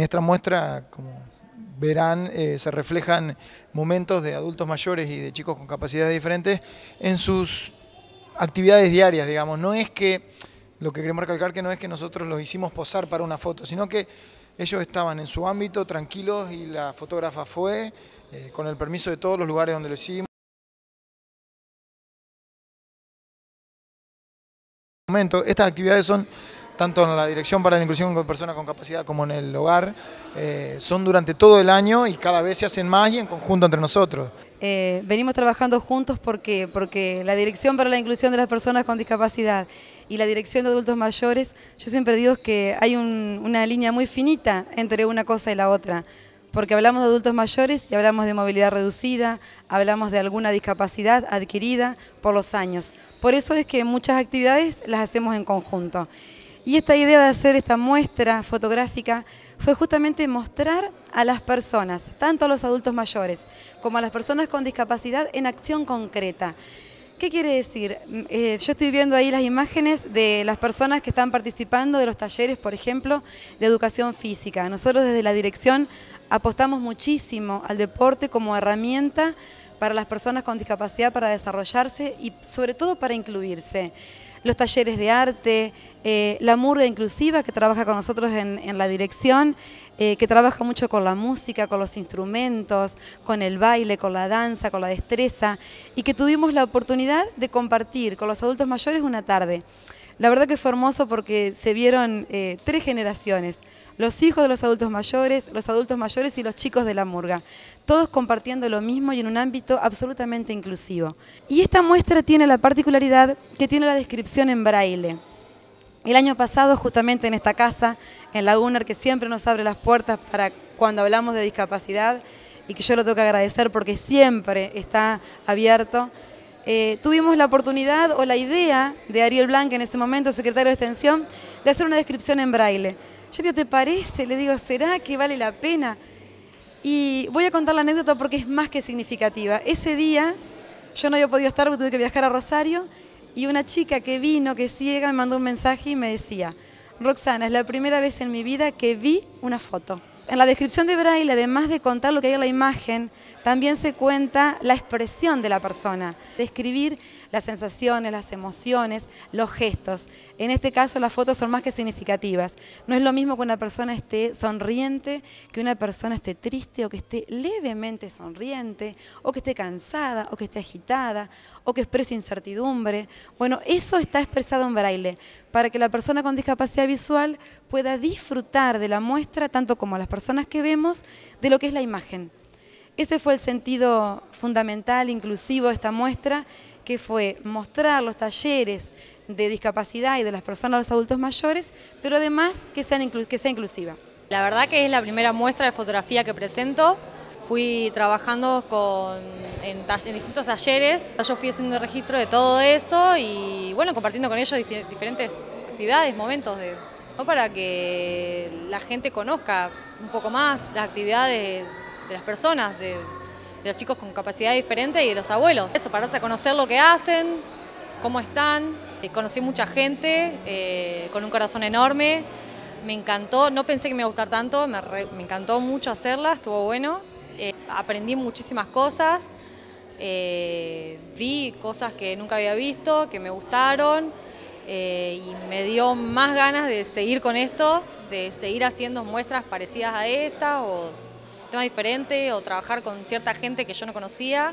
esta muestra, como verán, eh, se reflejan momentos de adultos mayores y de chicos con capacidades diferentes en sus actividades diarias, digamos. No es que, lo que queremos recalcar que no es que nosotros los hicimos posar para una foto, sino que ellos estaban en su ámbito tranquilos y la fotógrafa fue, eh, con el permiso de todos los lugares donde lo hicimos. Estas actividades son tanto en la Dirección para la Inclusión con Personas con Capacidad como en el hogar, eh, son durante todo el año y cada vez se hacen más y en conjunto entre nosotros. Eh, venimos trabajando juntos porque, porque la Dirección para la Inclusión de las Personas con Discapacidad y la Dirección de Adultos Mayores, yo siempre digo que hay una línea muy finita entre una cosa y la otra porque hablamos de adultos mayores y hablamos de movilidad reducida, hablamos de alguna discapacidad adquirida por los años. Por eso es que muchas actividades las hacemos en conjunto. Y esta idea de hacer esta muestra fotográfica fue justamente mostrar a las personas, tanto a los adultos mayores como a las personas con discapacidad, en acción concreta. ¿Qué quiere decir? Mm, eh, yo estoy viendo ahí las imágenes de las personas que están participando de los talleres, por ejemplo, de educación física. Nosotros desde la dirección apostamos muchísimo al deporte como herramienta para las personas con discapacidad para desarrollarse y sobre todo para incluirse los talleres de arte, eh, la murga inclusiva que trabaja con nosotros en, la dirección, eh, que trabaja mucho con la música, con los instrumentos, con el baile, con la danza, con la destreza, y que tuvimos la oportunidad de compartir con los adultos mayores una tarde. La verdad que fue hermoso porque se vieron eh, tres generaciones, los hijos de los adultos mayores, los adultos mayores y los chicos de la murga, todos compartiendo lo mismo y en un ámbito absolutamente inclusivo. Y esta muestra tiene la particularidad que tiene la descripción en braille. El año pasado, justamente en esta casa, en Lagunar, que siempre nos abre las puertas para cuando hablamos de discapacidad, y que yo lo tengo que agradecer porque siempre está abierto, eh, tuvimos la oportunidad o la idea de Ariel Blanc, en ese momento secretario de Extensión, de hacer una descripción en braille. Yo digo, ¿te parece? Le digo, ¿será que vale la pena? Y voy a contar la anécdota porque es más que significativa. Ese día yo no había podido estar porque tuve que viajar a Rosario y una chica que vino, que ciega, me mandó un mensaje y me decía, Roxana, es la primera vez en mi vida que vi una foto. En la descripción de Braille, además de contar lo que hay en la imagen, también se cuenta la expresión de la persona, describir las sensaciones, las emociones, los gestos. En este caso las fotos son más que significativas. No es lo mismo que una persona esté sonriente, que una persona esté triste o que esté levemente sonriente, o que esté cansada, o que esté agitada, o que exprese incertidumbre. Bueno, eso está expresado en braille, para que la persona con discapacidad visual pueda disfrutar de la muestra, tanto como las personas que vemos, de lo que es la imagen. Ese fue el sentido fundamental, inclusivo de esta muestra, que fue mostrar los talleres de discapacidad y de las personas, los adultos mayores, pero además que, sean que sea inclusiva. La verdad que es la primera muestra de fotografía que presento. Fui trabajando con, en, distintos talleres, yo fui haciendo registro de todo eso y bueno, compartiendo con ellos diferentes actividades, momentos de, para que la gente conozca un poco más las actividades de las personas, de, los chicos con capacidad diferente y de los abuelos. Eso, para conocer lo que hacen, cómo están. Eh, conocí mucha gente eh, con un corazón enorme. Me encantó, no pensé que me iba a gustar tanto, me, encantó mucho hacerla, estuvo bueno. Eh, aprendí muchísimas cosas, vi cosas que nunca había visto, que me gustaron y me dio más ganas de seguir con esto, de seguir haciendo muestras parecidas a esta o tema diferente o trabajar con cierta gente que yo no conocía.